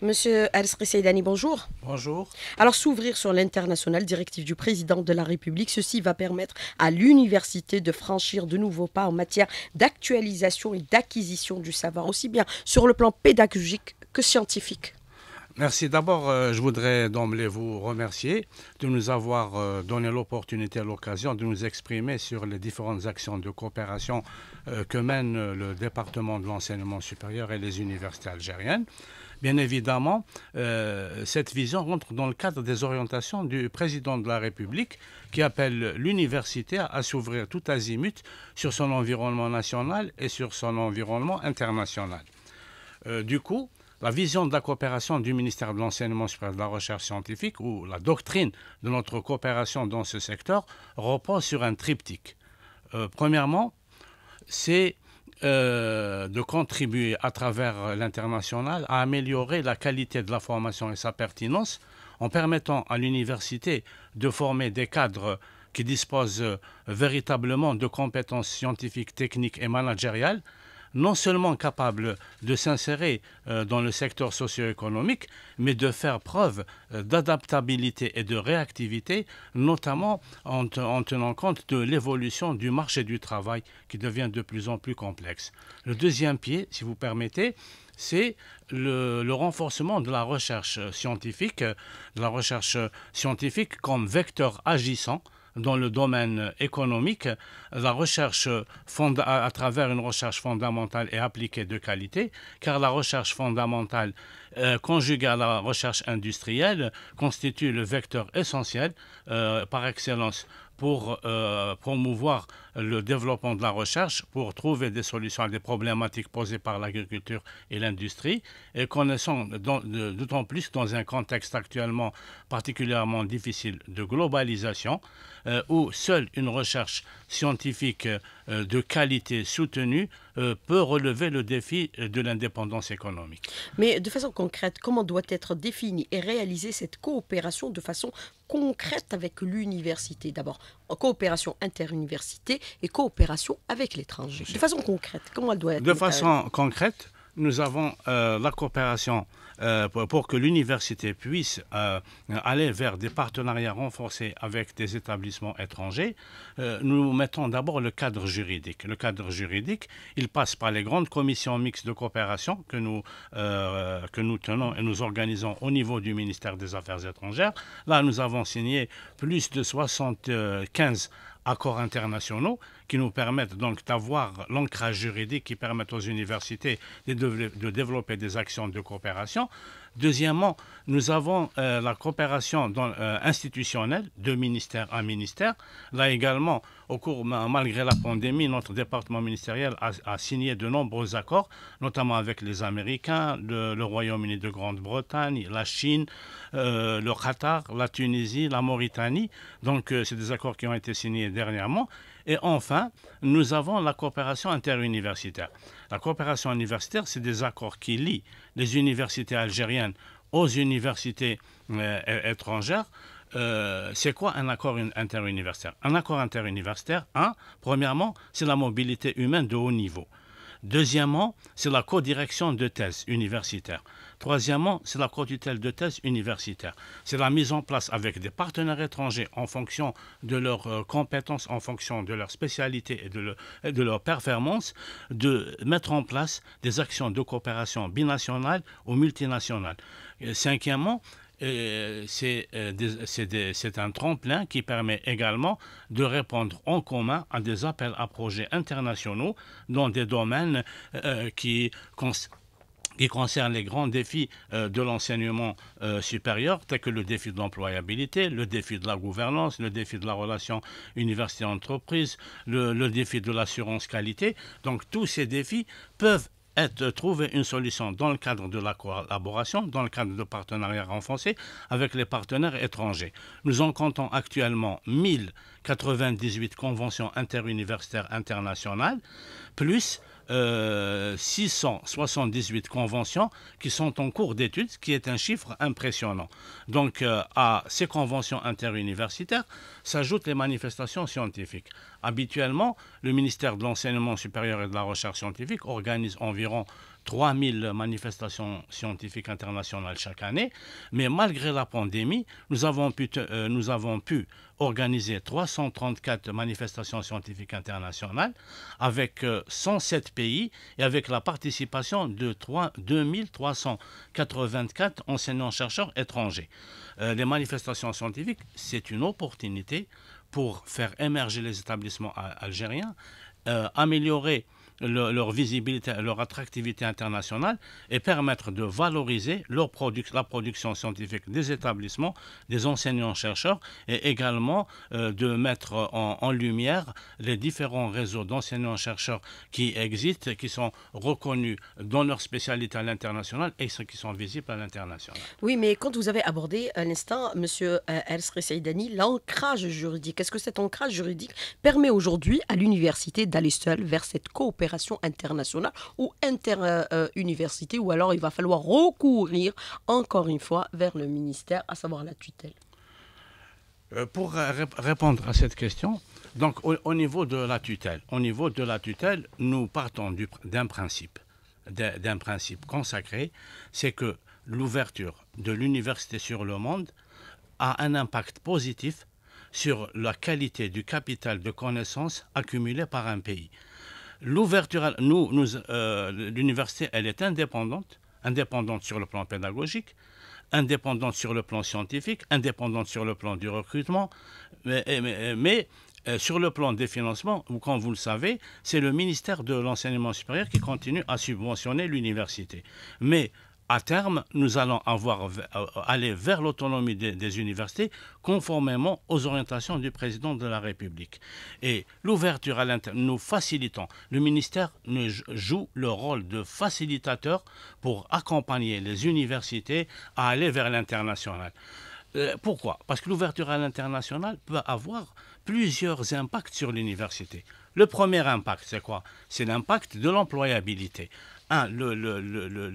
Monsieur Al Seydani, bonjour. Bonjour. Alors, s'ouvrir sur l'international, directive du président de la République, ceci va permettre à l'université de franchir de nouveaux pas en matière d'actualisation et d'acquisition du savoir, aussi bien sur le plan pédagogique que scientifique. Merci. D'abord, euh, je voudrais d'emblée vous remercier de nous avoir euh, donné l'opportunité, l'occasion de nous exprimer sur les différentes actions de coopération euh, que mène le département de l'enseignement supérieur et les universités algériennes. Bien évidemment, cette vision rentre dans le cadre des orientations du président de la République qui appelle l'université à s'ouvrir tout azimut sur son environnement national et sur son environnement international. du coup, la vision de la coopération du ministère de l'Enseignement supérieur de la Recherche scientifique ou la doctrine de notre coopération dans ce secteur repose sur un triptyque. Euh, premièrement, c'est euh, de contribuer à travers l'international à améliorer la qualité de la formation et sa pertinence en permettant à l'université de former des cadres qui disposent véritablement de compétences scientifiques, techniques et managériales non seulement capable de s'insérer euh, dans le secteur socio-économique, mais de faire preuve euh, d'adaptabilité et de réactivité, notamment en, tenant compte de l'évolution du marché du travail qui devient de plus en plus complexe. Le deuxième pied, si vous permettez, c'est le, le, renforcement de la recherche scientifique, de la recherche scientifique comme vecteur agissant dans le domaine économique, la recherche à travers une recherche fondamentale et appliquée de qualité, car la recherche fondamentale euh, conjuguée à la recherche industrielle constitue le vecteur essentiel euh, par excellence pour euh, promouvoir le développement de la recherche, pour trouver des solutions à des problématiques posées par l'agriculture et l'industrie, et connaissant d'autant plus dans un contexte actuellement particulièrement difficile de globalisation, euh, où seule une recherche scientifique euh, de qualité soutenue peut relever le défi de l'indépendance économique. Mais de façon concrète, comment doit être définie et réalisée cette coopération de façon concrète avec l'université? D'abord, en coopération interuniversité et coopération avec l'étranger. De façon concrète, comment elle doit être De façon concrète, nous avons euh, la coopération euh, pour, que l'université puisse euh, aller vers des partenariats renforcés avec des établissements étrangers, euh, nous mettons d'abord le cadre juridique. Le cadre juridique, il passe par les grandes commissions mixtes de coopération que nous, que nous tenons et nous organisons au niveau du ministère des Affaires étrangères. Là, nous avons signé plus de 75 accords internationaux qui nous permettent donc d'avoir l'ancrage juridique qui permet aux universités de, développer des actions de coopération. Deuxièmement, nous avons euh, la coopération euh, institutionnelle de ministère à ministère. Là également, au cours, malgré la pandémie, notre département ministériel a, signé de nombreux accords, notamment avec les Américains, le, Royaume-Uni de Grande-Bretagne, la Chine, euh, le Qatar, la Tunisie, la Mauritanie. Donc, c'est des accords qui ont été signés dernièrement. Et enfin, nous avons la coopération interuniversitaire. La coopération universitaire, c'est des accords qui lient les universités algériennes aux universités euh, étrangères. Euh, c'est quoi un accord interuniversitaire? Un accord interuniversitaire, un, premièrement, c'est la mobilité humaine de haut niveau. Deuxièmement, c'est la codirection de thèses universitaires. Troisièmement, c'est la co-tutelle de thèse universitaire. C'est la mise en place avec des partenaires étrangers en fonction de leurs euh, compétences, en fonction de leur spécialité et de, de leur performance, de mettre en place des actions de coopération binationale ou multinationale. cinquièmement, c'est un tremplin qui permet également de répondre en commun à des appels à projets internationaux dans des domaines qui qui concerne les grands défis euh, de l'enseignement euh, supérieur, tels que le défi de l'employabilité, le défi de la gouvernance, le défi de la relation université-entreprise, le, le défi de l'assurance qualité. Donc tous ces défis peuvent être, trouver une solution dans le cadre de la collaboration, dans le cadre de partenariats renforcés avec les partenaires étrangers. Nous en comptons actuellement 1098 conventions interuniversitaires internationales, plus 678 euh, conventions qui sont en cours d'étude, ce qui est un chiffre impressionnant. Donc euh, à ces conventions interuniversitaires s'ajoutent les manifestations scientifiques. Habituellement, le ministère de l'Enseignement supérieur et de la Recherche scientifique organise environ 3000 manifestations scientifiques internationales chaque année. Mais malgré la pandémie, nous avons pu, euh, nous avons pu organiser 334 manifestations scientifiques internationales avec 107 euh, pays et avec la participation de 3, 2384 enseignants-chercheurs étrangers. Euh, les manifestations scientifiques, c'est une opportunité pour faire émerger les établissements algériens, améliorer leur visibilité, leur attractivité internationale et permettre de valoriser la production scientifique des établissements, des enseignants-chercheurs et également euh, de mettre en, lumière les différents réseaux d'enseignants-chercheurs qui existent, qui sont reconnus dans leur spécialité à l'international et ceux qui sont visibles à l'international. Oui, mais quand vous avez abordé à l'instant, M. El Saïdani, l'ancrage juridique, est-ce que cet ancrage juridique permet aujourd'hui à l'université d'aller seule vers cette coopération internationale ou inter-université, ou alors il va falloir recourir encore une fois vers le ministère, à savoir la tutelle euh, Pour répondre à cette question, donc au, niveau de la tutelle, au niveau de la tutelle, nous partons d'un principe, d'un principe consacré, c'est que l'ouverture de l'université sur le monde a un impact positif sur la qualité du capital de connaissances accumulé par un pays. L'ouverture, nous, euh, l'université, elle est indépendante, indépendante sur le plan pédagogique, indépendante sur le plan scientifique, indépendante sur le plan du recrutement, mais, mais, euh, sur le plan des financements, comme vous le savez, c'est le ministère de l'enseignement supérieur qui continue à subventionner l'université. Mais à terme, nous allons euh, aller vers l'autonomie des, universités conformément aux orientations du président de la République. Et l'ouverture à l'internet, nous facilitons. Le ministère joue le rôle de facilitateur pour accompagner les universités à aller vers l'international. Euh, pourquoi? Parce que l'ouverture à l'international peut avoir plusieurs impacts sur l'université. Le premier impact, c'est quoi? C'est l'impact de l'employabilité un,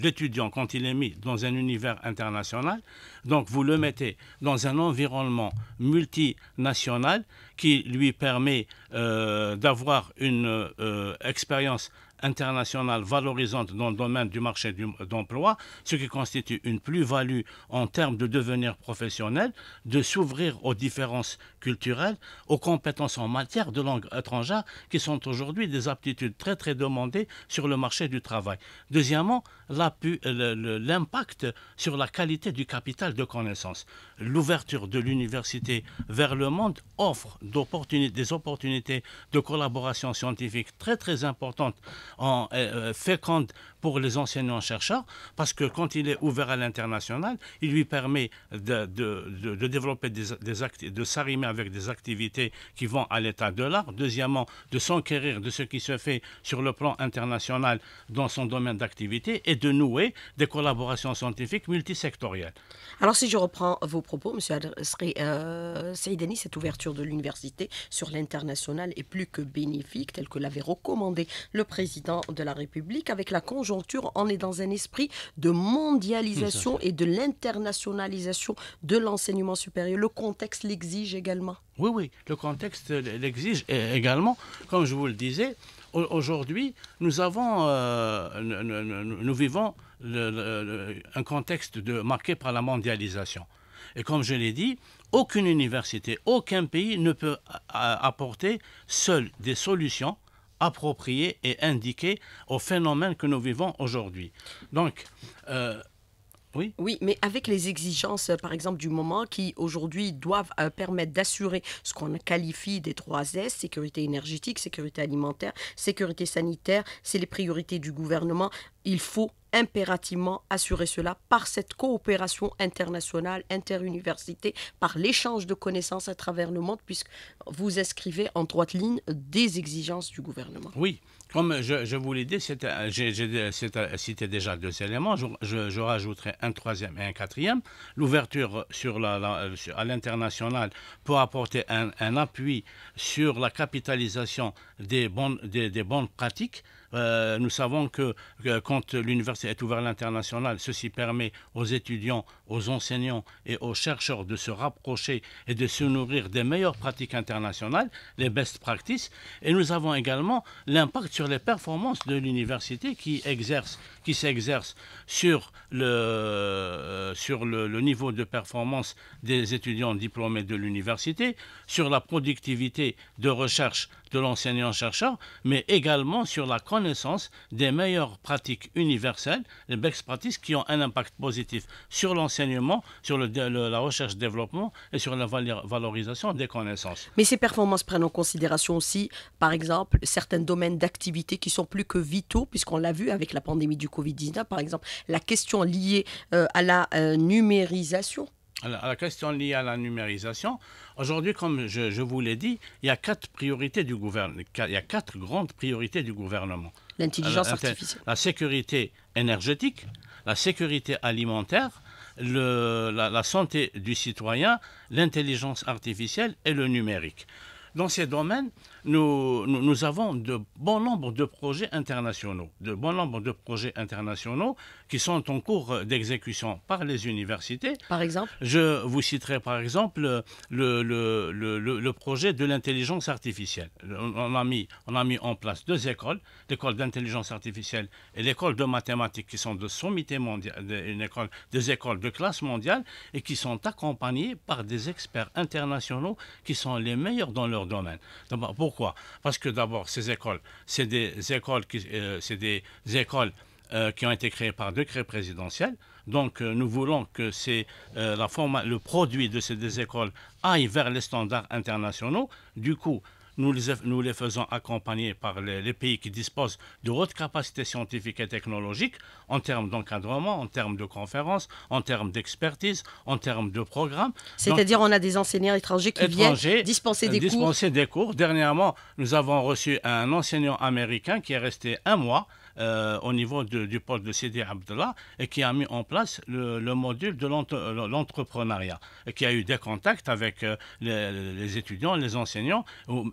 l'étudiant, quand il est mis dans un univers international, donc vous le mettez dans un environnement multinational qui lui permet euh, d'avoir une euh, expérience internationale valorisante dans le domaine du marché d'emploi, ce qui constitue une plus-value en termes de devenir professionnel, de s'ouvrir aux différences culturelles, aux compétences en matière de langue étrangère, qui sont aujourd'hui des aptitudes très très demandées sur le marché du travail. Deuxièmement, l'impact sur la qualité du capital de connaissances. L'ouverture de l'université vers le monde offre des opportunités de collaboration scientifique très très importantes en, euh, euh, féconde pour les enseignants-chercheurs, parce que quand il est ouvert à l'international, il lui permet de, de, développer des, des de s'arrimer avec des activités qui vont à l'état de l'art. Deuxièmement, de s'enquérir de ce qui se fait sur le plan international dans son domaine d'activité et de nouer des collaborations scientifiques multisectorielles. Alors si je reprends vos propos, M. Euh, Seydani, cette ouverture de l'université sur l'international est plus que bénéfique, tel que l'avait recommandé le président de la République avec la conjoncture on est dans un esprit de mondialisation et de l'internationalisation de l'enseignement supérieur. Le contexte l'exige également. Oui, oui, le contexte l'exige également. Comme je vous le disais, aujourd'hui, nous avons, euh, nous, vivons un contexte de, marqué par la mondialisation. Et comme je l'ai dit, aucune université, aucun pays ne peut apporter seul des solutions approprié et indiqué au phénomène que nous vivons aujourd'hui. Donc, euh, oui. Oui, mais avec les exigences, euh, par exemple, du moment qui aujourd'hui doivent euh, permettre d'assurer ce qu'on qualifie des trois S, sécurité énergétique, sécurité alimentaire, sécurité sanitaire, c'est les priorités du gouvernement. Il faut impérativement assurer cela par cette coopération internationale, interuniversité, par l'échange de connaissances à travers le monde, puisque vous inscrivez en droite ligne des exigences du gouvernement. Oui, comme je, vous l'ai dit, j'ai cité déjà deux éléments. Je, rajouterai un troisième et un quatrième. L'ouverture à l'international peut apporter un, appui sur la capitalisation des bonnes, pratiques Euh, nous savons que, quand l'université est ouverte à l'international, ceci permet aux étudiants, aux enseignants et aux chercheurs de se rapprocher et de se nourrir des meilleures pratiques internationales, les best practices. Et nous avons également l'impact sur les performances de l'université qui exerce, qui s'exerce sur le, euh, sur le, le niveau de performance des étudiants diplômés de l'université, sur la productivité de recherche de l'enseignant-chercheur, mais également sur la connaissance des meilleures pratiques universelles, les best practices qui ont un impact positif sur l'enseignement, sur le, le- la recherche-développement et sur la valor- valorisation des connaissances. Mais ces performances prennent en considération aussi, par exemple, certains domaines d'activité qui sont plus que vitaux, puisqu'on l'a vu avec la pandémie du Covid-19, par exemple, la question liée euh, à la euh, numérisation. À la, question liée à la numérisation, aujourd'hui, comme je, je vous l'ai dit, il y a quatre priorités du gouvernement. Il y a quatre grandes priorités du gouvernement. L'intelligence artificielle. La sécurité énergétique, la sécurité alimentaire, la santé du citoyen, l'intelligence artificielle et le numérique. Dans ces domaines, nous, nous, nous avons de bon nombre de projets internationaux, de bon nombre de projets internationaux qui sont en cours d'exécution par les universités. Par exemple, Je vous citerai par exemple le, le, le, le- projet de l'intelligence artificielle. On, a mis, on a mis en place deux écoles, l'école d'intelligence artificielle et l'école de mathématiques qui sont de sommité mondiale, une école, des écoles de classe mondiale et qui sont accompagnées par des experts internationaux qui sont les meilleurs dans leur domaine. Pourquoi? Parce que d'abord, ces écoles, c'est des écoles qui, euh, euh, ont été créées par décret présidentiel. Donc, euh, nous voulons que le produit de ces écoles aille vers les standards internationaux. Nous les, nous les faisons accompagner par les, les pays qui disposent de hautes capacités scientifiques et technologiques en termes d'encadrement, en termes de conférences, en termes d'expertise, en termes de programmes. C'est-à-dire on a des enseignants étrangers qui étrangers, viennent dispenser euh, des cours. dispenser des cours. Dernièrement, nous avons reçu un enseignant américain qui est resté un mois euh, au niveau du pôle de Sidi Abdallah et qui a mis en place le, le module de euh, l'entrepreneuriat et qui a eu des contacts avec euh, les, étudiants, les enseignants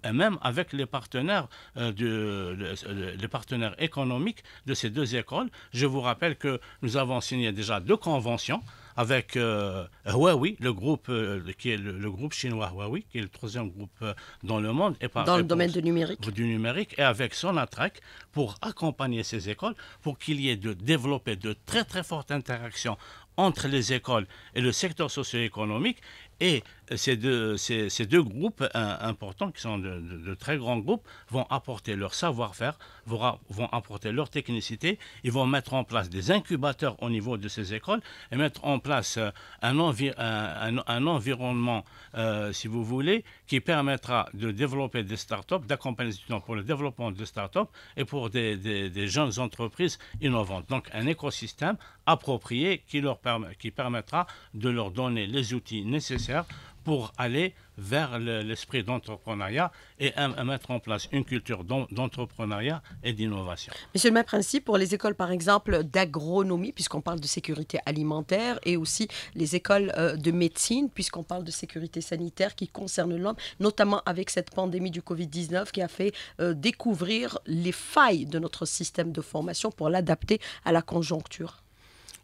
et même avec les partenaires, de- le- les partenaires économiques de ces deux écoles. Je vous rappelle que nous avons signé déjà deux conventions avec euh, Huawei, le groupe euh, qui est le, le groupe chinois Huawei, qui est le troisième groupe euh, dans le monde et par- dans et le pour- domaine du numérique. du numérique et avec Sonatrach pour accompagner ces écoles, pour qu'il y ait de développer de très très fortes interactions entre les écoles et le secteur socio-économique. Et ces deux, ces, deux groupes euh, importants, qui sont de, très grands groupes, vont apporter leur savoir-faire, vont, apporter leur technicité, ils vont mettre en place des incubateurs au niveau de ces écoles et mettre en place euh, un, envi- un- un- un environnement, euh, si vous voulez, qui permettra de développer des startups, d'accompagner les étudiants pour le développement de startups et pour des, des- des jeunes entreprises innovantes. Donc un écosystème approprié qui, leur permet- qui permettra de leur donner les outils nécessaires pour aller vers le- l'esprit d'entrepreneuriat et à- à mettre en place une culture d'en- d'entrepreneuriat et d'innovation. Mais c'est le même principe pour les écoles, par exemple, d'agronomie, puisqu'on parle de sécurité alimentaire, et aussi les écoles euh, de médecine, puisqu'on parle de sécurité sanitaire qui concerne l'homme, notamment avec cette pandémie du Covid-19 qui a fait euh, découvrir les failles de notre système de formation pour l'adapter à la conjoncture.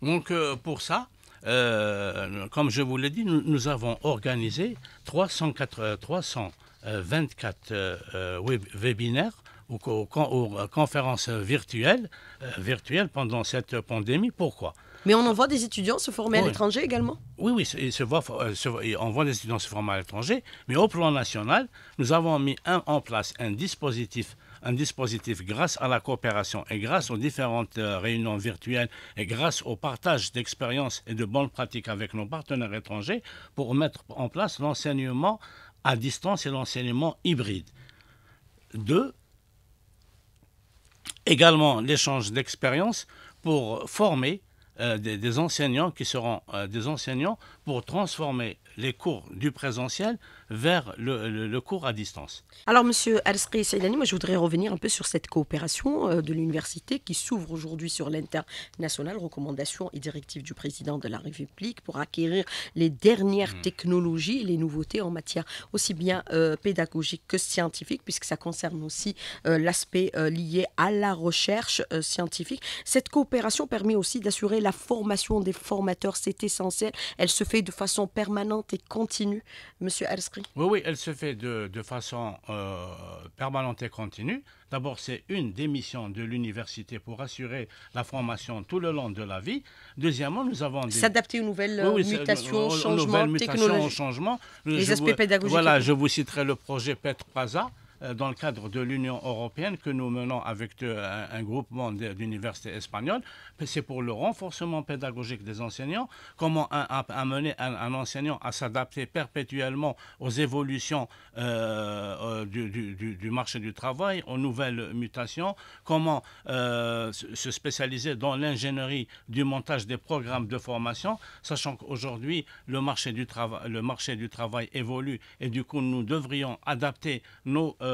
Donc euh, pour ça, euh, comme je vous l'ai dit, nous, nous avons organisé 304, euh, 324 euh, euh, web- webinaires ou, co- con- ou, conférences virtuelles, euh, virtuelles pendant cette pandémie. Pourquoi? Mais on envoie des étudiants se former à l'étranger également? Oui, oui, se on voit des étudiants se former à l'étranger, mais au plan national, nous avons mis un- en place un dispositif, un dispositif grâce à la coopération et grâce aux différentes euh, réunions virtuelles et grâce au partage d'expériences et de bonnes pratiques avec nos partenaires étrangers pour mettre en place l'enseignement à distance et l'enseignement hybride. Deux, également l'échange d'expériences pour former euh, des, enseignants qui seront euh, des enseignants pour transformer les cours du présentiel vers le, cours à distance. Alors, Monsieur Alsri Saïdani, moi je voudrais revenir un peu sur cette coopération euh, de l'université qui s'ouvre aujourd'hui sur l'international, recommandations et directives du président de la République pour acquérir les dernières mmh. technologies et les nouveautés en matière aussi bien pédagogique que scientifique, puisque ça concerne aussi l'aspect lié à la recherche scientifique. Cette coopération permet aussi d'assurer la formation des formateurs, c'est essentiel. Elle se fait de façon permanente et continue, Monsieur Alsri Oui, oui, elle se fait de, façon euh, permanente et continue. D'abord, c'est une des missions de l'université pour assurer la formation tout le long de la vie. Deuxièmement, nous avons des... s'adapter aux nouvelles mutations, changements, technologiques, les aspects pédagogiques. Voilà, je vous citerai le projet Petr Paza euh, dans le cadre de l'Union européenne que nous menons avec un, groupement d'universités espagnoles. C'est pour le renforcement pédagogique des enseignants, comment amener un, enseignant à s'adapter perpétuellement aux évolutions euh, euh, du, marché du travail, aux nouvelles mutations, comment se spécialiser dans l'ingénierie du montage des programmes de formation, sachant qu'aujourd'hui le, marché du le marché du travail évolue et du coup nous devrions adapter nos euh,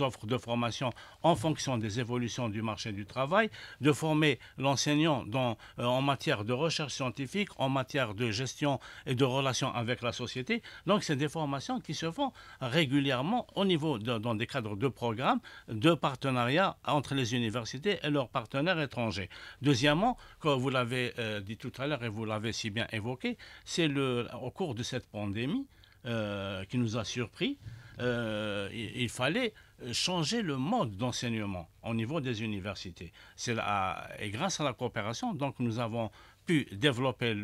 offres de formation en fonction des évolutions du marché du travail, de former l'enseignant euh, en matière de recherche scientifique, en matière de gestion et de relations avec la société. Donc, c'est des formations qui se font régulièrement au niveau dans des cadres de programmes, de partenariat entre les universités et leurs partenaires étrangers. Deuxièmement, comme vous l'avez euh, dit tout à l'heure et vous l'avez si bien évoqué, c'est au cours de cette pandémie qui nous a surpris, euh, il, fallait changer le mode d'enseignement au niveau des universités. et grâce à la coopération, donc nous avons pu développer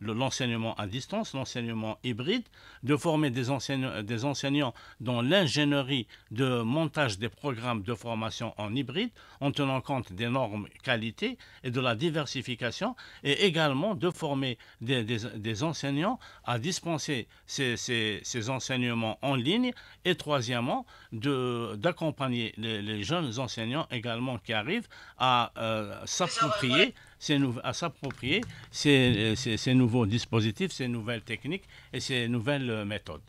l'enseignement le, à distance, l'enseignement hybride, de former des enseignants, des enseignants dans l'ingénierie de montage des programmes de formation en hybride, en tenant compte des normes qualité et de la diversification, et également de former des, enseignants à dispenser ces, enseignements en ligne, et troisièmement, d'accompagner les, les, jeunes enseignants également qui arrivent à euh, s'approprier à s'approprier ces, ces, nouveaux dispositifs, ces nouvelles techniques et ces nouvelles euh, méthodes.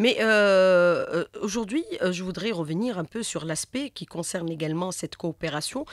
Mais euh, euh, aujourd'hui, je voudrais revenir un peu sur l'aspect qui concerne également cette coopération.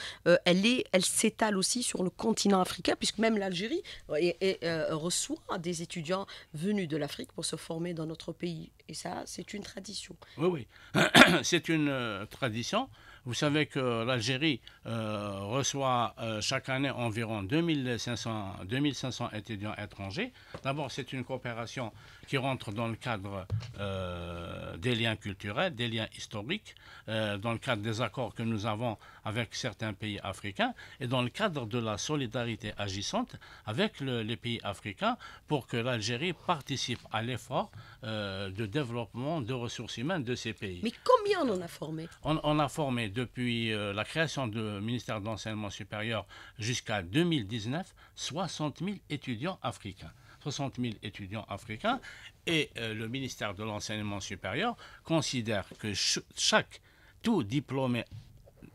elle est, elle s'étale aussi sur le continent africain, puisque même l'Algérie reçoit des étudiants venus de l'Afrique pour se former dans notre pays. Et ça, c'est une tradition. Oui, oui, c'est une tradition. Vous savez que l'Algérie euh, reçoit euh, chaque année environ 2500, 2500 étudiants étrangers. D'abord, c'est une coopération qui rentre dans le cadre euh, des liens culturels, des liens historiques, dans le cadre des accords que nous avons avec certains pays africains et dans le cadre de la solidarité agissante avec les pays africains pour que l'Algérie participe à l'effort de développement de ressources humaines de ces pays. Mais combien on en a formé? On, on a formé depuis la création du ministère de l'Enseignement supérieur jusqu'à 2019 60 000 étudiants africains. 60 000 étudiants africains et euh, le ministère de l'Enseignement supérieur considère que chaque, tout diplômé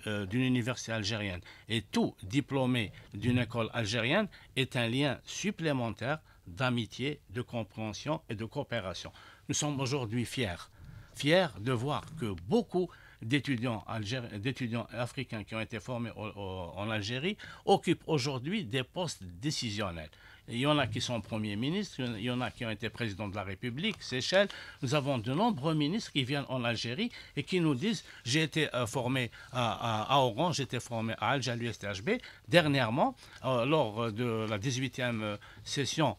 euh, d'une université algérienne et tout diplômé d'une école algérienne est un lien supplémentaire d'amitié, de compréhension et de coopération. Nous sommes aujourd'hui fiers, fiers de voir que beaucoup d'étudiants, d'étudiants africains qui ont été formés en Algérie occupent aujourd'hui des postes décisionnels. Il y en a qui sont premiers ministres, il y en a qui ont été présidents de la République, Seychelles. Nous avons de nombreux ministres qui viennent en Algérie et qui nous disent J'ai été euh, formé à, Oran, j'ai été formé à Alger, à l'USTHB. Dernièrement, euh, lors de la 18e euh, session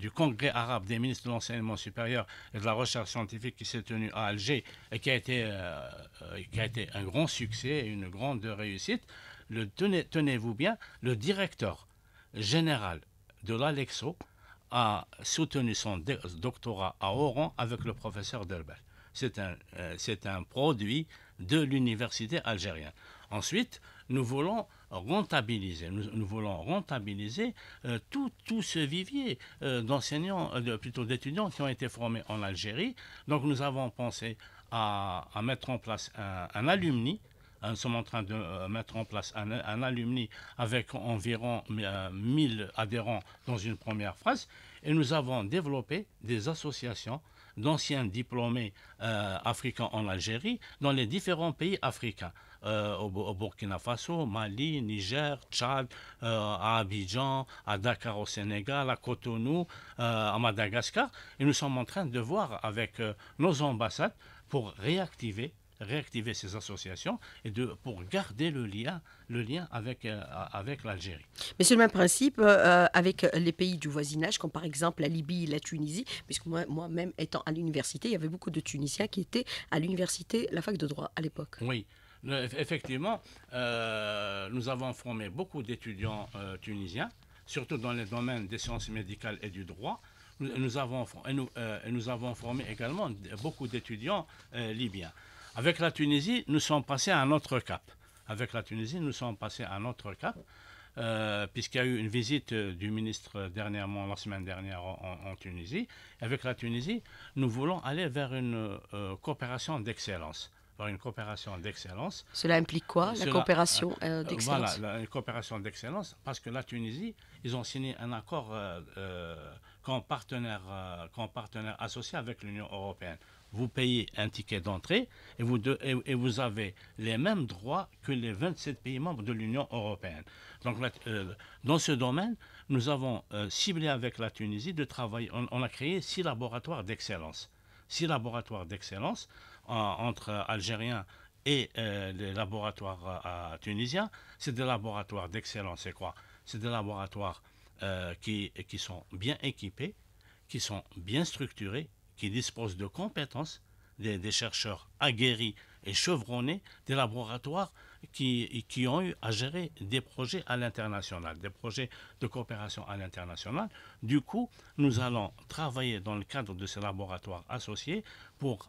du Congrès arabe des ministres de l'enseignement supérieur et de la recherche scientifique qui s'est tenu à Alger et qui a été, un grand succès et une grande réussite. Tenez-vous bien, le directeur général de l'Alexo a soutenu son doctorat à Oran avec le professeur Delbel. C'est un, c'est un produit de l'université algérienne. Ensuite, nous voulons rentabiliser, nous, voulons rentabiliser euh, tout, tout, ce vivier euh, d'enseignants, euh, plutôt d'étudiants qui ont été formés en Algérie. Donc nous avons pensé à, mettre en place un, alumni nous sommes en train de mettre en place un, alumni avec environ 1000 adhérents dans une première phase. Et nous avons développé des associations d'anciens diplômés africains en Algérie dans les différents pays africains. Euh, au, Burkina Faso, Mali, Niger, Tchad, euh, à Abidjan, à Dakar au Sénégal, à Cotonou, euh, à Madagascar. Et nous sommes en train de voir avec nos ambassades pour réactiver réactiver ces associations et de, pour garder le lien, le lien avec, avec l'Algérie. Mais c'est le même principe avec les pays du voisinage, comme par exemple la Libye et la Tunisie, puisque moi-même étant à l'université, il y avait beaucoup de Tunisiens qui étaient à l'université, la fac de droit à l'époque. Oui, Effectivement, euh, nous avons formé beaucoup d'étudiants euh, tunisiens, surtout dans les domaines des sciences médicales et du droit. Nous, avons, et nous, euh, nous, avons formé également beaucoup d'étudiants libyens. Avec la Tunisie, nous sommes passés à un autre cap. Avec la Tunisie, nous sommes passés à un autre cap. puisqu'il y a eu une visite du ministre dernièrement, la semaine dernière en, en, Tunisie. Avec la Tunisie, nous voulons aller vers une coopération d'excellence une coopération d'excellence. Cela implique quoi, la coopération euh, d'excellence? Voilà, la coopération d'excellence, parce que la Tunisie, ils ont signé un accord euh, euh, comme, partenaire, comme partenaire associé avec l'Union européenne. Vous payez un ticket d'entrée et vous, avez les mêmes droits que les 27 pays membres de l'Union européenne. Donc, dans ce domaine, nous avons ciblé avec la Tunisie de travailler. on a créé six laboratoires d'excellence. Six laboratoires d'excellence entre Algériens et euh, les laboratoires euh, tunisiens, c'est des laboratoires d'excellence, c'est quoi? C'est des laboratoires euh, qui sont bien équipés, qui sont bien structurés, qui disposent de compétences, des, chercheurs aguerris et chevronnés, des laboratoires qui, ont eu à gérer des projets à l'international, des projets de coopération à l'international. Du coup, nous allons travailler dans le cadre de ces laboratoires associés pour,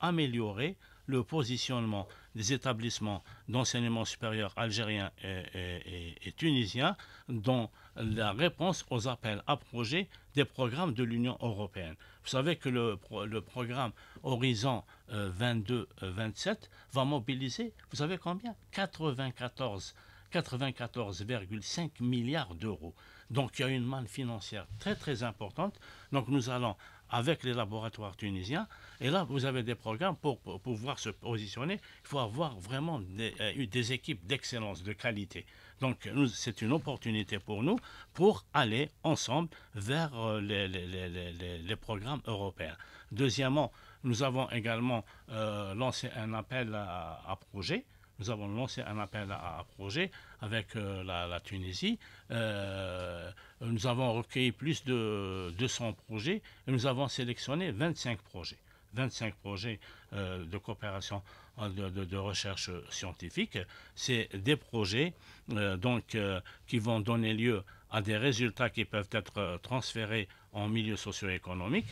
améliorer le positionnement des établissements d'enseignement supérieur algériens et, et, tunisiens dans la réponse aux appels à projets des programmes de l'Union européenne. Vous savez que le, programme Horizon 22-27 euh, va mobiliser, vous savez combien? 94 94,5 milliards d'euros. Donc il y a une manne financière très très importante. Donc nous allons avec les laboratoires tunisiens. Et là, vous avez des programmes pour, pouvoir se positionner. Il faut avoir vraiment des, euh, des équipes d'excellence, de qualité. Donc, c'est une opportunité pour nous pour aller ensemble vers euh, les, programmes européens. Deuxièmement, nous avons également euh, lancé un appel à, à projet nous avons lancé un appel à, projet avec euh, la, Tunisie. Euh, nous avons recueilli plus de 200 projets et nous avons sélectionné 25 projets. 25 projets euh, de coopération de, recherche scientifique. C'est des projets donc, qui vont donner lieu à des résultats qui peuvent être transférés en milieu socio-économique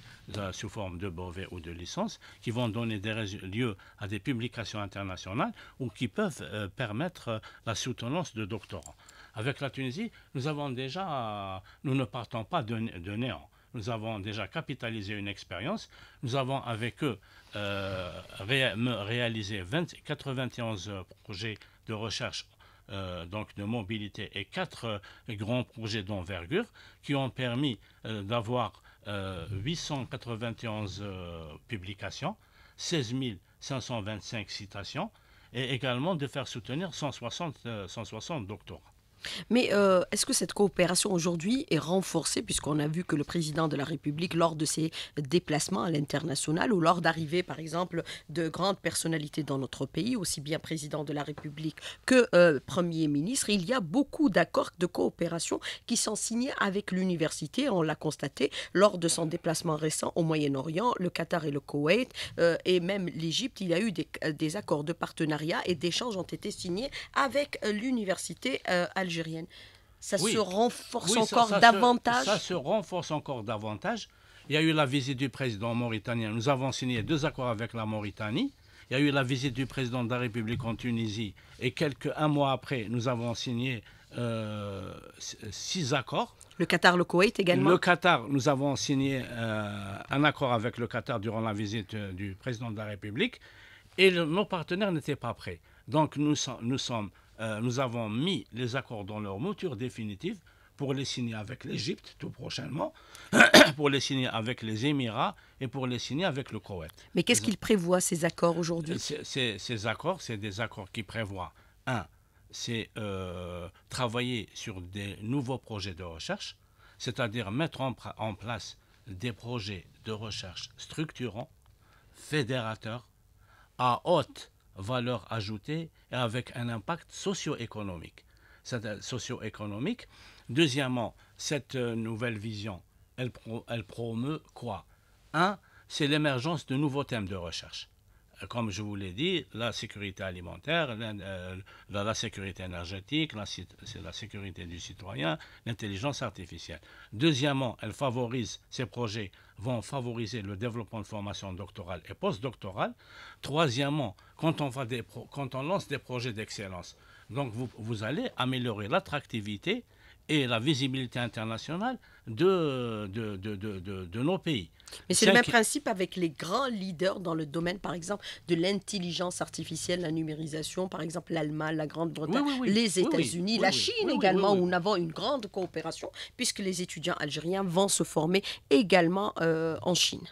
sous forme de brevets ou de licences qui vont donner lieu à des publications internationales ou qui peuvent euh, permettre euh, la soutenance de doctorants. Avec la Tunisie, nous avons déjà, nous ne partons pas de, néant. Nous avons déjà capitalisé une expérience. Nous avons avec eux euh, réalisé 91 projets de recherche euh, donc de mobilité et quatre euh, grands projets d'envergure qui ont permis euh, d'avoir 891 publications, 16 525 citations et également de faire soutenir 160, 160 doctorats. Mais euh, est-ce que cette coopération aujourd'hui est renforcée, puisqu'on a vu que le président de la République, lors de ses déplacements à l'international, ou lors d'arrivée, par exemple, de grandes personnalités dans notre pays, aussi bien président de la République que euh, Premier ministre, il y a beaucoup d'accords de coopération qui sont signés avec l'université. On l'a constaté lors de son déplacement récent au Moyen-Orient, le Qatar et le Koweït, euh, et même l'Égypte. Il y a eu des, des accords de partenariat et d'échanges ont été signés avec l'université algérienne algérienne. Ça se renforce encore davantage Ça se renforce encore davantage. Il y a eu la visite du président mauritanien. Nous avons signé deux accords avec la Mauritanie. Il y a eu la visite du président de la République en Tunisie. Et quelques, un mois après, nous avons signé euh, six accords. Le Qatar, le Koweït également Le Qatar, nous avons signé euh, un accord avec le Qatar durant la visite euh, du président de la République. Et nos partenaires n'étaient pas prêts. Donc nous, nous, sommes, euh, nous avons mis les accords dans leur mouture définitive pour les signer avec l'Égypte tout prochainement, pour les signer avec les Émirats et pour les signer avec le Koweït. Mais qu'est-ce qu'ils prévoient ces accords aujourd'hui? Ces accords, c'est des accords qui prévoient, un, c'est euh, travailler sur des nouveaux projets de recherche, c'est-à-dire mettre en, place des projets de recherche structurants, fédérateurs, à haute valeur ajoutée et avec un impact socio-économique. Socio-économique, Deuxièmement, cette euh, nouvelle vision, elle, promeut quoi? Un, c'est l'émergence de nouveaux thèmes de recherche. Comme je vous l'ai dit, la sécurité alimentaire, la, euh, sécurité énergétique, la, la sécurité du citoyen, l'intelligence artificielle. Deuxièmement, elle favorise, ces projets vont favoriser le développement de formation doctorale et postdoctorale. Troisièmement, quand on, lance des projets d'excellence, donc vous allez améliorer l'attractivité et la visibilité internationale de, de, de, de nos pays. Mais c'est le même principe avec les grands leaders dans le domaine, par exemple, de l'intelligence artificielle, la numérisation, par exemple l'Allemagne, la Grande-Bretagne, les États-Unis, la Chine également, où nous avons une grande coopération, puisque les étudiants algériens vont se former également euh, en Chine.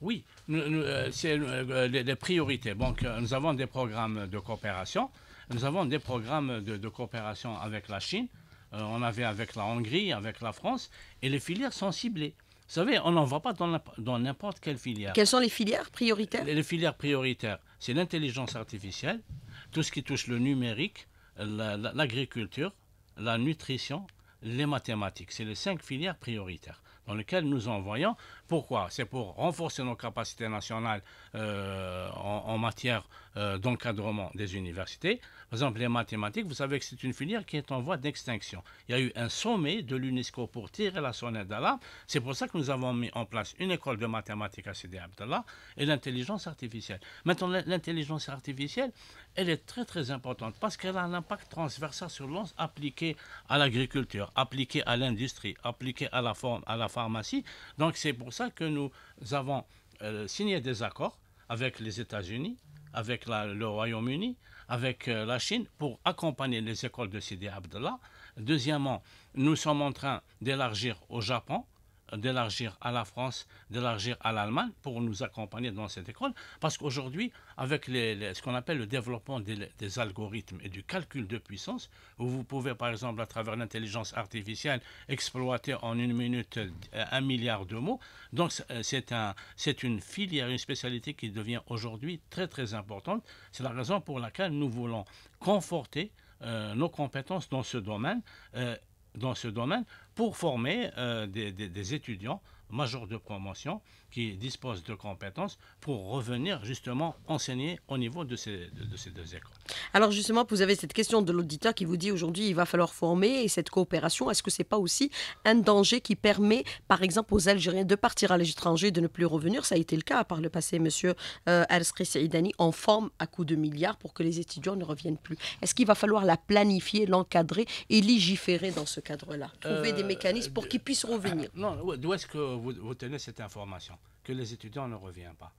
Oui, euh, c'est euh, les, priorités. Donc, nous avons des programmes de coopération. Nous avons des programmes de coopération avec la Chine, euh, on avait avec la Hongrie, avec la France, et les filières sont ciblées. Vous savez, on n'en voit pas dans n'importe quelle filière. Quelles sont les filières prioritaires? Les, filières prioritaires, c'est l'intelligence artificielle, tout ce qui touche le numérique, l'agriculture, la nutrition, les mathématiques. C'est les cinq filières prioritaires dans lesquelles nous envoyons. Pourquoi? C'est pour renforcer nos capacités nationales euh, en, matière euh, d'encadrement des universités. Par exemple, les mathématiques, vous savez que c'est une filière qui est en voie d'extinction. Il y a eu un sommet de l'UNESCO pour tirer la sonnette d'alarme. C'est pour ça que nous avons mis en place une école de mathématiques à Sidi Abdallah et l'intelligence artificielle. Maintenant, l'intelligence artificielle, elle est très très importante parce qu'elle a un impact transversal sur l'once appliqué à l'agriculture, appliqué à l'industrie, appliqué à la, forme, à la pharmacie. Donc c'est pour ça que nous avons euh, signé des accords avec les États-Unis, avec le Royaume-Uni, avec euh, la Chine pour accompagner les écoles de Sidi Abdallah. Deuxièmement, nous sommes en train d'élargir au Japon d'élargir à la France, d'élargir à l'Allemagne pour nous accompagner dans cette école. Parce qu'aujourd'hui, avec ce qu'on appelle le développement des, algorithmes et du calcul de puissance, où vous pouvez par exemple à travers l'intelligence artificielle exploiter en une minute un milliard de mots, donc c'est un, une filière, une spécialité qui devient aujourd'hui très très importante. C'est la raison pour laquelle nous voulons conforter euh, nos compétences dans ce domaine. Euh, dans ce domaine pour former euh, des, des, étudiants majeurs de promotion qui disposent de compétences pour revenir justement enseigner au niveau de ces, de, ces deux écoles. Alors justement, vous avez cette question de l'auditeur qui vous dit aujourd'hui il va falloir former et cette coopération, est-ce que c'est pas aussi un danger qui permet par exemple aux Algériens de partir à l'étranger, de ne plus revenir? Ça a été le cas par le passé, monsieur euh, Al-Sri Saïdani, en forme à coups de milliards pour que les étudiants ne reviennent plus. Est-ce qu'il va falloir la planifier, l'encadrer et légiférer dans ce cadre-là? Trouver des euh, mécanismes pour qu'ils puissent revenir Non, d'où est-ce que vous, tenez cette information? Que les étudiants ne reviennent pas.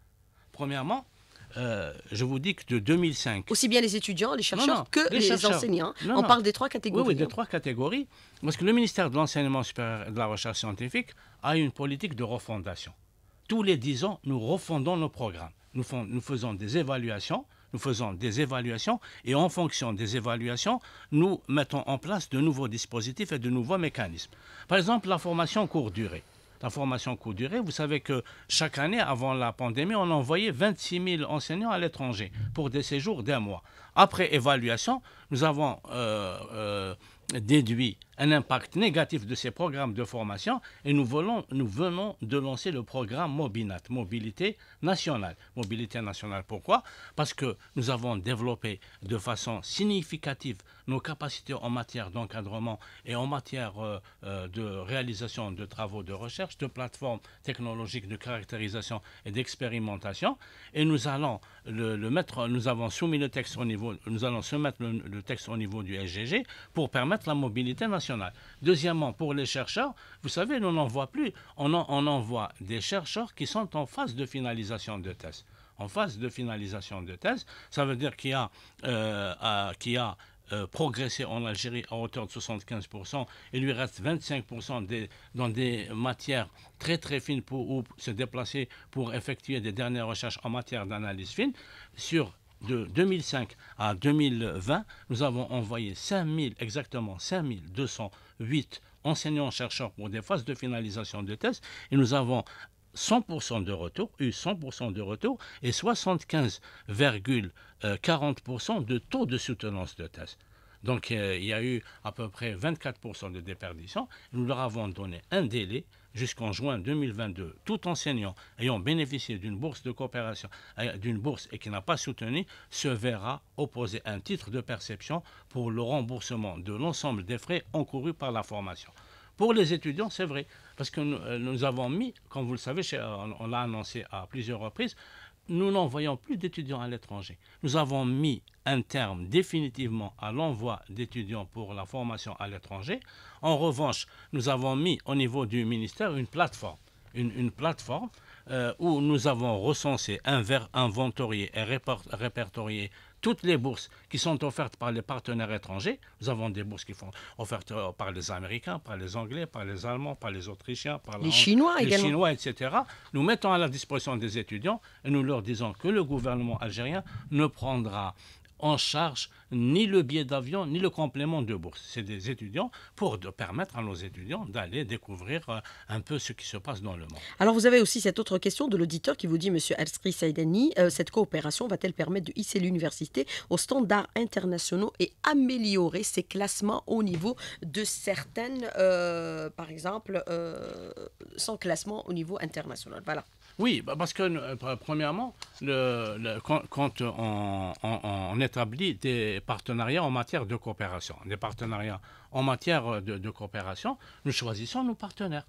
Premièrement, euh, je vous dis que de 2005. Aussi bien les étudiants, les chercheurs que les, enseignants. On parle des trois catégories. Oui, oui, des hein. trois catégories. Parce que le ministère de l'Enseignement supérieur et de la Recherche scientifique a une politique de refondation. Tous les dix ans, nous refondons nos programmes. Nous, nous faisons des évaluations. Nous faisons des évaluations et en fonction des évaluations, nous mettons en place de nouveaux dispositifs et de nouveaux mécanismes. Par exemple, la formation courte durée la formation courte durée. Vous savez que chaque année, avant la pandémie, on envoyait 26 000 enseignants à l'étranger pour des séjours d'un mois. Après évaluation, nous avons euh, euh, déduit un impact négatif de ces programmes de formation et nous, venons de lancer le programme Mobinat, Mobilité nationale. Mobilité nationale, pourquoi? Parce que nous avons développé de façon significative nos capacités en matière d'encadrement et en matière euh, euh, de réalisation de travaux de recherche, de plateformes technologiques de caractérisation et d'expérimentation. Et nous allons le, mettre, nous le texte au niveau, nous allons soumettre le, le texte au niveau du SGG pour permettre la mobilité nationale. Deuxièmement, pour les chercheurs, vous savez, on n'en voit plus. On, on envoie des chercheurs qui sont en phase de finalisation de thèse. en phase de finalisation de thèse. Ça veut dire qu'il y a, euh, euh, progressé en Algérie à hauteur de 75%. Il lui reste 25% dans des matières très très fines pour se déplacer pour effectuer des dernières recherches en matière d'analyse fine. Sur de 2005 à 2020, nous avons envoyé 5000, exactement 5208 enseignants-chercheurs pour des phases de finalisation de thèse et nous avons 100% de retour, eu 100% de retour et 75,40% de taux de soutenance de thèse. Donc euh, il y a eu à peu près 24% de déperdition. Nous leur avons donné un délai jusqu'en juin 2022. Tout enseignant ayant bénéficié d'une bourse de coopération, euh, d'une bourse et qui n'a pas soutenu, se verra opposer un titre de perception pour le remboursement de l'ensemble des frais encourus par la formation. Pour les étudiants, c'est vrai, parce que euh, nous, avons mis, comme vous le savez, on l'a annoncé à plusieurs reprises, nous n'envoyons plus d'étudiants à l'étranger. Nous avons mis un terme définitivement à l'envoi d'étudiants pour la formation à l'étranger. En revanche, nous avons mis au niveau du ministère une plateforme, euh, où nous avons recensé, inventorié et répertorié toutes les bourses qui sont offertes par les partenaires étrangers, nous avons des bourses qui sont offertes euh, par les Américains, par les Anglais, par les Allemands, par les Autrichiens, par les Chinois les Chinois, etc. Nous mettons à la disposition des étudiants et nous leur disons que le gouvernement algérien ne prendra en charge ni le billet d'avion ni le complément de bourse. C'est des étudiants pour permettre à nos étudiants d'aller découvrir euh, un peu ce qui se passe dans le monde. Alors vous avez aussi cette autre question de l'auditeur qui vous dit, Monsieur Alstri Saïdani, euh, cette coopération va-t-elle permettre de hisser l'université aux standards internationaux et améliorer ses classements au niveau de certaines, euh, par exemple, sans classement au niveau international? Voilà. Oui, bah, parce que euh, premièrement, quand, on, établit des partenariats en matière de coopération, des partenariats en matière de, coopération, nous choisissons nos partenaires.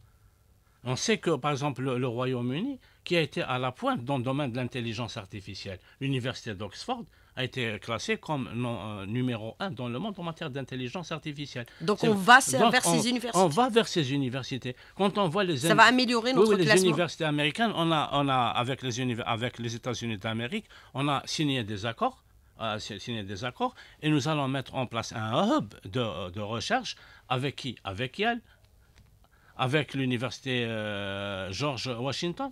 On sait que, par exemple, le Royaume-Uni, qui a été à la pointe dans le domaine de l'intelligence artificielle, l'Université d'Oxford, a été classé comme euh, numéro un dans le monde en matière d'intelligence artificielle. Donc on va vers ces universités. On va vers ces universités. Quand on voit les ça va améliorer notre oui, les universités américaines, on a, on a avec les avec les États-Unis d'Amérique, on a signé des accords. Euh, signé des accords et nous allons mettre en place un hub de, de recherche avec qui? Avec Yale, avec l'université euh, George Washington,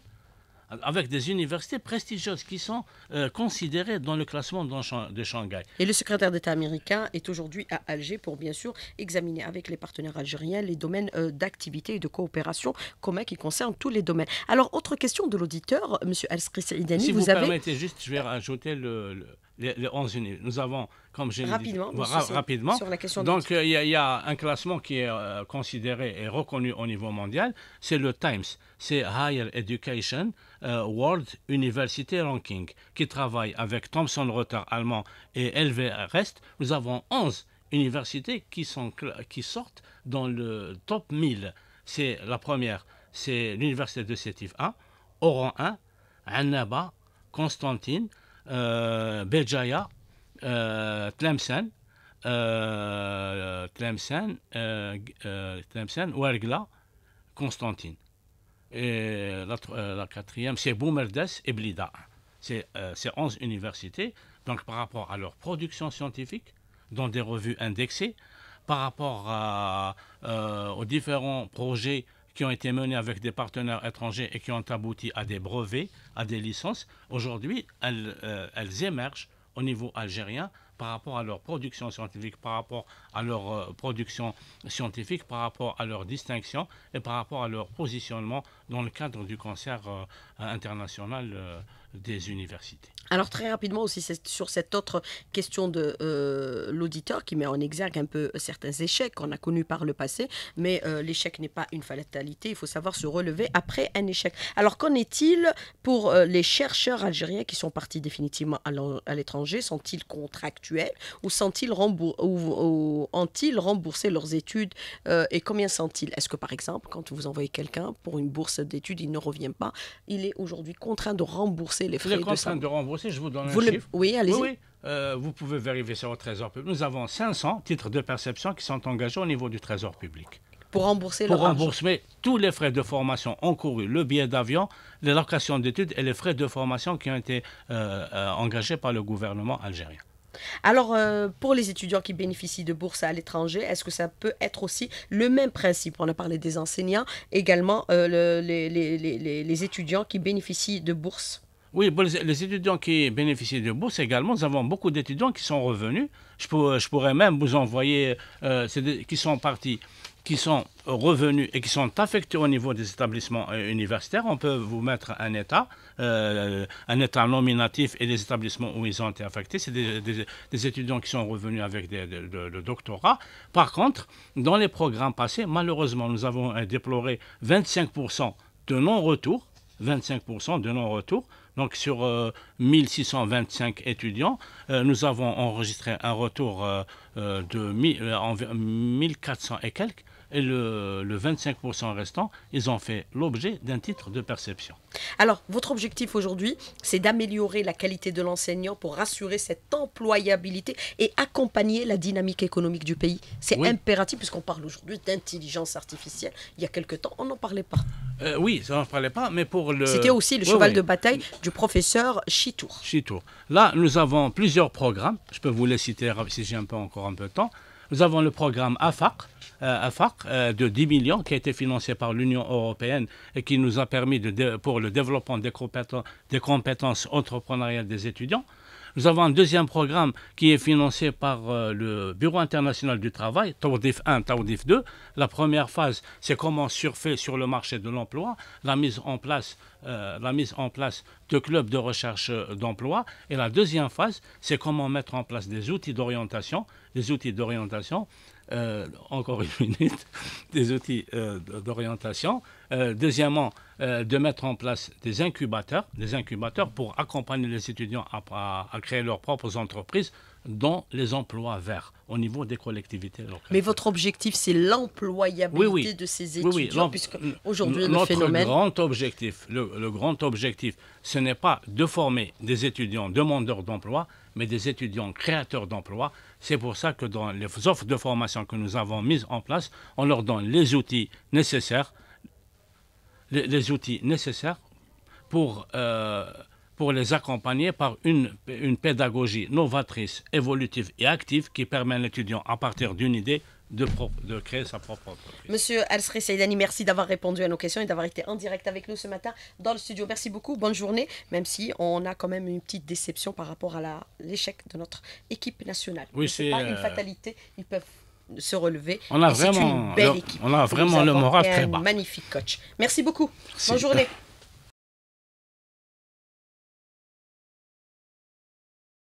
avec des universités prestigieuses qui sont euh, considérées dans le classement de Shanghai. Et le secrétaire d'État américain est aujourd'hui à Alger pour bien sûr examiner avec les partenaires algériens les domaines euh, d'activité et de coopération communs qui concernent tous les domaines. Alors, autre question de l'auditeur, M. Al-Skri Si vous, permettez juste, je vais rajouter le les, 11 unis. Nous avons, comme j'ai rapidement, dit, rapidement. Sur la question donc euh, il y, a un classement qui est euh, considéré et reconnu au niveau mondial, c'est le Times, c'est Higher Education euh, World University Ranking, qui travaille avec Thomson Reuters allemand et LVRest. Nous avons 11 universités qui, sont, qui sortent dans le top 1000. C'est la première, c'est l'université de Sétif 1, Oran 1, Annaba, Constantine, euh, Béjaïa, euh, Tlemcen, euh, Tlemcen, Tlemcen, Ouergla, Constantine. Et la, quatrième, c'est Boumerdes et Blida. C'est 11 universités. Donc, par rapport à leur production scientifique, dans des revues indexées, par rapport aux différents projets qui ont été menées avec des partenaires étrangers et qui ont abouti à des brevets, à des licences, aujourd'hui, elles, euh, émergent au niveau algérien par rapport à leur production scientifique, par rapport à leur euh, production scientifique, par rapport à leur distinction et par rapport à leur positionnement dans le cadre du concert euh, international des universités. Alors très rapidement aussi sur cette autre question de euh, l'auditeur qui met en exergue un peu certains échecs qu'on a connus par le passé, mais euh, l'échec n'est pas une fatalité, il faut savoir se relever après un échec. Alors qu'en est-il pour euh, les chercheurs algériens qui sont partis définitivement à l'étranger? Sont-ils contractuels ou, sont-ils ou, ont-ils remboursé leurs études et combien sont-ils? Est-ce que par exemple, quand vous envoyez quelqu'un pour une bourse d'études, il ne revient pas, il est aujourd'hui contraint de rembourser les frais de, de rembourser je vous donne un chiffre. Oui, allez-y. Euh, vous pouvez vérifier sur le Trésor public. Nous avons 500 titres de perception qui sont engagés au niveau du Trésor public. Pour rembourser Pour rembourser tous les frais de formation encourus, le billet d'avion, les locations d'études et les frais de formation qui ont été euh, euh, engagés par le gouvernement algérien. Alors, euh, pour les étudiants qui bénéficient de bourses à l'étranger, est-ce que ça peut être aussi le même principe? On a parlé des enseignants, également euh, le- les, étudiants qui bénéficient de bourses. Oui, pour les, étudiants qui bénéficient de bourses également, nous avons beaucoup d'étudiants qui sont revenus. Je, pour- je pourrais même vous envoyer, euh, qui sont partis, qui sont revenus et qui sont affectés au niveau des établissements euh, universitaires. On peut vous mettre un état, euh, un état nominatif et les établissements où ils ont été affectés. C'est des, étudiants qui sont revenus avec des, doctorat. Par contre, dans les programmes passés, malheureusement, nous avons euh, déploré 25% de non-retour. 25% de non-retour. Donc sur euh, 1625 étudiants, nous avons enregistré un retour de mi- euh, envi- 1400 et quelques. Et le, le 25% restant, ils ont fait l'objet d'un titre de perception. Alors, votre objectif aujourd'hui, c'est d'améliorer la qualité de l'enseignant pour rassurer cette employabilité et accompagner la dynamique économique du pays. C'est Oui. impératif puisqu'on parle aujourd'hui d'intelligence artificielle. Il y a quelque temps, on n'en parlait pas. Euh, oui, ça n'en parlait pas, mais pour le... C'était aussi le Oui, cheval oui. de bataille du professeur Chitour. Chitour. Là, nous avons plusieurs programmes. Je peux vous les citer si j'ai un peu encore un peu de temps. Nous avons le programme AFAC, euh, AFAC euh, de 10 millions qui a été financé par l'Union européenne et qui nous a permis de, pour le développement des compétences, des compétences entrepreneuriales des étudiants. Nous avons un deuxième programme qui est financé par euh, le Bureau international du travail, TAUDIF 1, TAUDIF 2. La première phase, c'est comment surfer sur le marché de l'emploi, la mise en place, la mise en place de clubs de recherche d'emploi. Et la deuxième phase, c'est comment mettre en place des outils d'orientation, des outils d'orientation euh, encore une minute, des outils euh, d'orientation. Euh, deuxièmement, de mettre en place des incubateurs, des incubateurs pour accompagner les étudiants à, à- à créer leurs propres entreprises dans les emplois verts au niveau des collectivités locales. Mais votre objectif, c'est l'employabilité Oui, oui. de ces Oui, oui, étudiants, l'em- puisque aujourd'hui, le phénomène... grand objectif, le, le grand objectif, ce n'est pas de former des étudiants demandeurs d'emploi, mais des étudiants créateurs d'emploi. C'est pour ça que dans les offres de formation que nous avons mises en place, on leur donne les outils nécessaires, euh, pour les accompagner par une pédagogie novatrice, évolutive et active qui permet à l'étudiant, à partir d'une idée, de, pro- de créer sa propre entreprise. Monsieur Alsré Saïdani, merci d'avoir répondu à nos questions et d'avoir été en direct avec nous ce matin dans le studio. Merci beaucoup, bonne journée, même si on a quand même une petite déception par rapport à l'échec de notre équipe nationale. Oui, c'est pas une euh, fatalité, ils peuvent se relever. On a Et vraiment une belle le- équipe. on a vraiment le moral un très bas. magnifique coach. Merci beaucoup. Merci. Bonne journée.